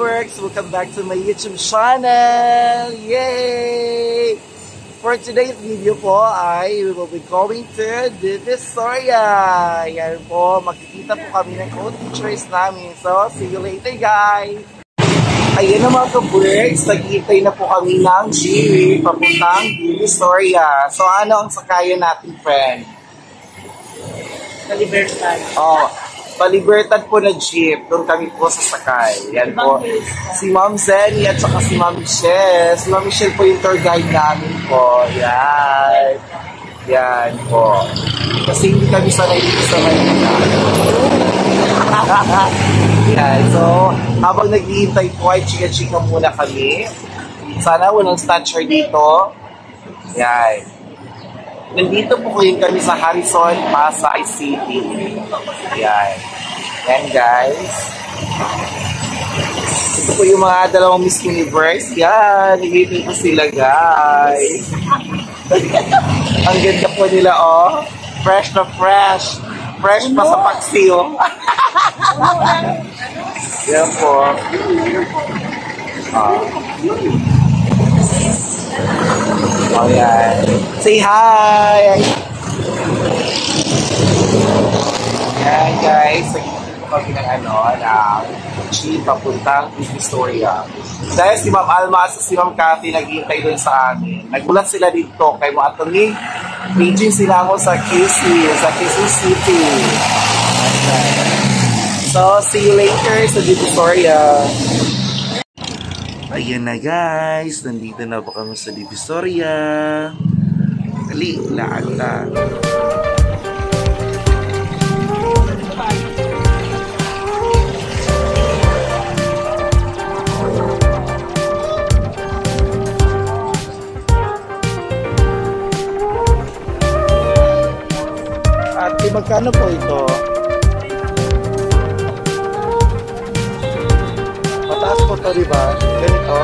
mga ka-Berks! Welcome back to my YouTube channel! Yay! For today's video po ay we will be going to Divisoria. Yan po, makikita po kami ng co-teachers namin. So, see you later guys! Ayan na mga ka-Berks, naghihintay na po kami ng jeep papuntang Divisoria. So, ano ang sakayan natin, friend? Sa Libertad. Oh, Palibertad po na jeep. Doon kami po sasakay. Yan po. Si Ma'am Zenny at saka si Ma'am Michelle. Si Ma'am Michelle po yung tour guide namin po. Yan. Yan po. Kasi hindi kami sanay dito sa Manila. Yan. So, habang naghihintay po ay chika-chika muna kami. Sana walang stature dito. Yan. Nandito po kayo kami sa Harrison, Pasay City. Yan. Yan guys. Ito po yung mga dalawang Miss Universe. Yan. Nagiging po sila guys. Ang ganda po nila oh. Fresh na fresh. Fresh pa sa paksiw. Yan po. Ah. Oh, yan. Say hi! Yan, guys. Nagiging kami ng ano, ng jeep papuntang Victoria. Dahil si Ma'am Alma at si Ma'am Cathy naghihintay doon sa amin. Nagulat sila dito kay mo atong paging sila ako sa QC, sa QC City. So, see you later sa Victoria. Ayan na guys, nandito na po kami sa Divisoria. Dali, laan lang. Ate, magkano po ito? Po to, di ba? Ganito?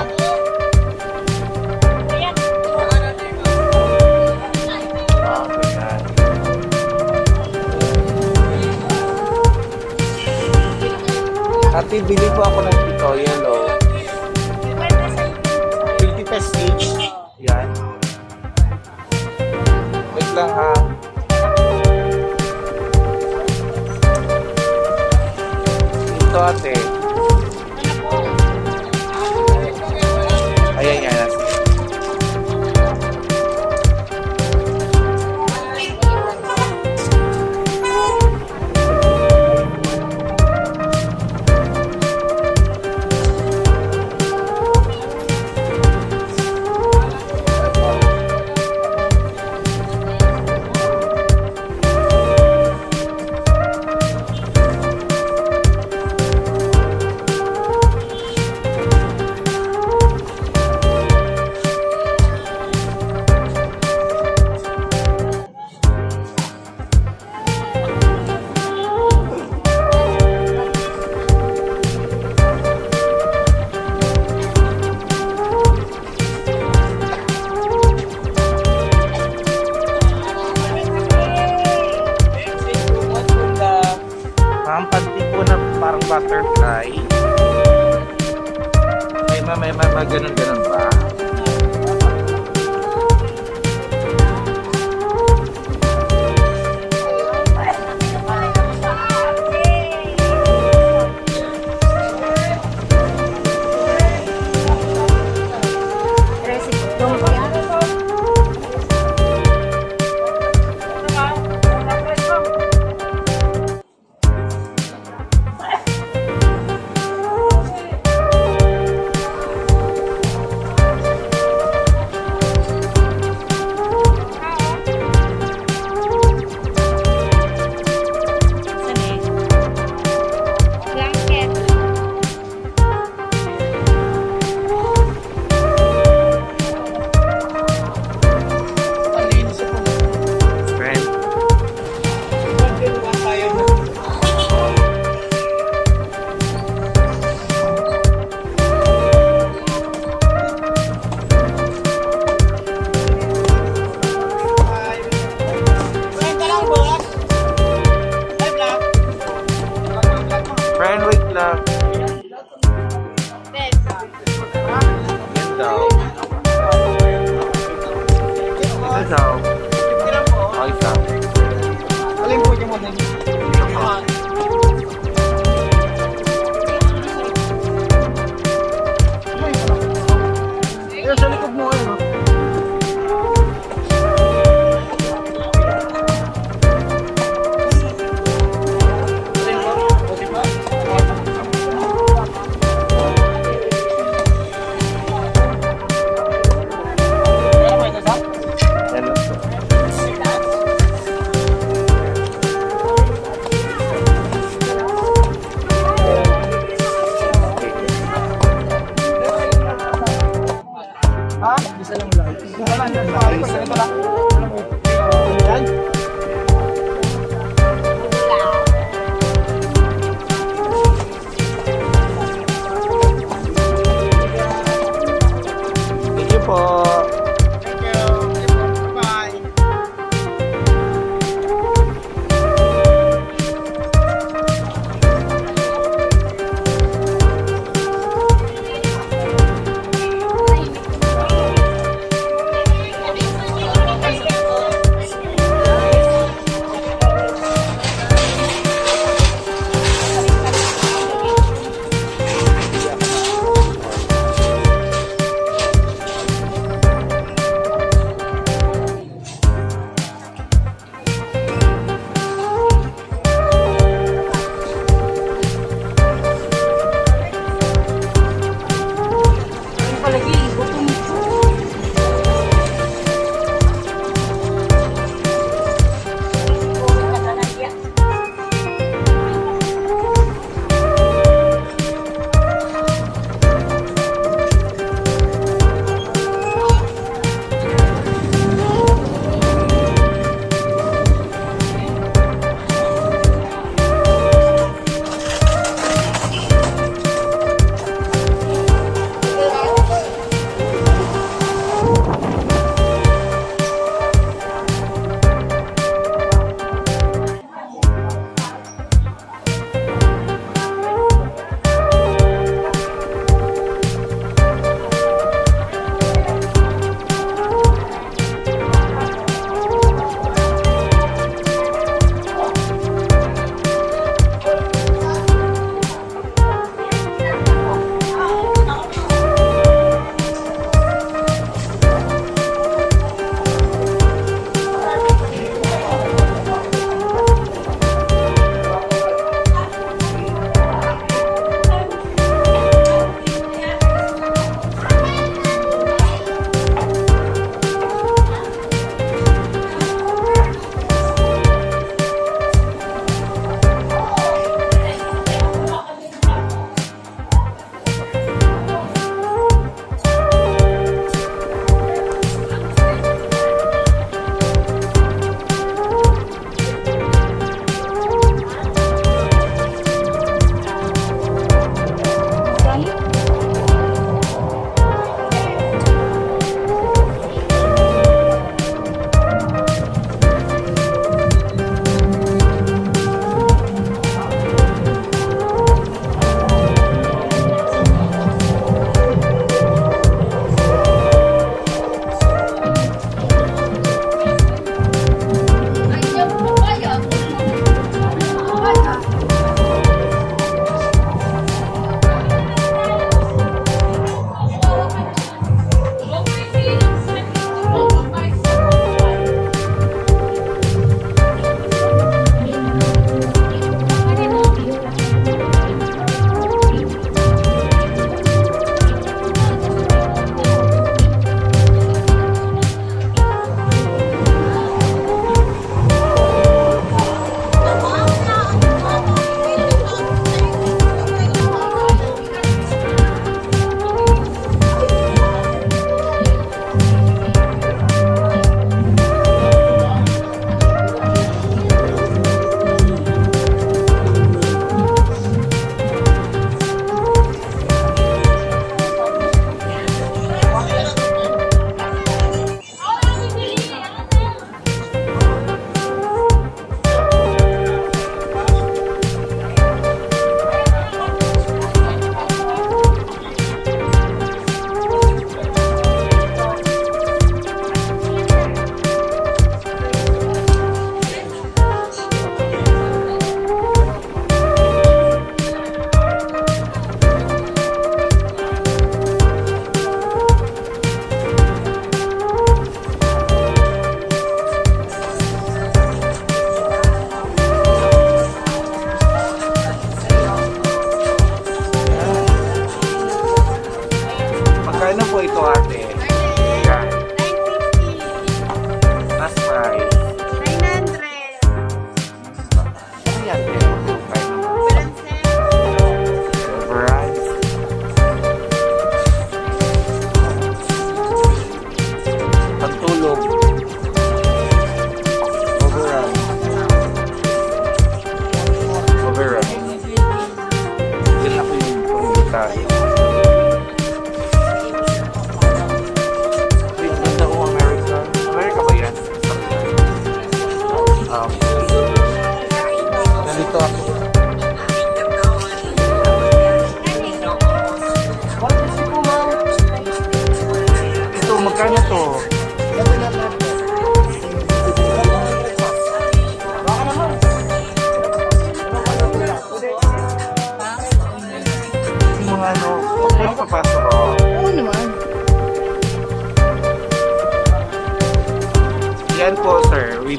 Ate, bili po ako ng ito, yellow. 50 pesos each. Yan. Wait lang ha. Ito ate.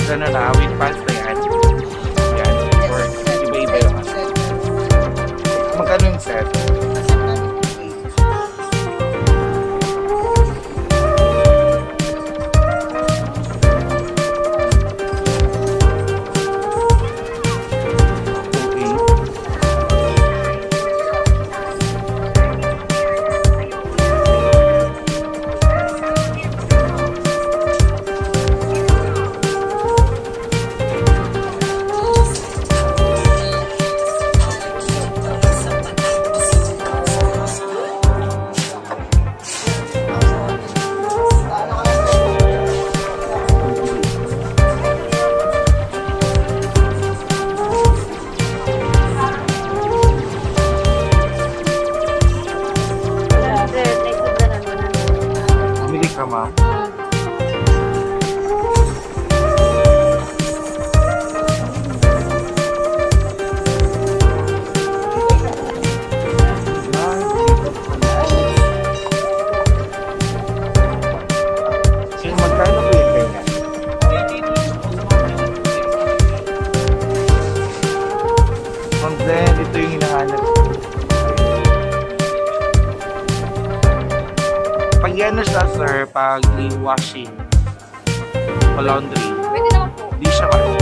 Canada. We 干嘛 pag-washing, pag-laundry. Pwede naman po. Di siya kasi.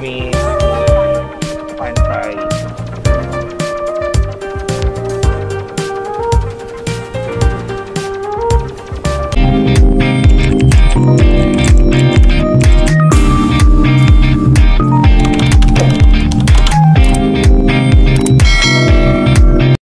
me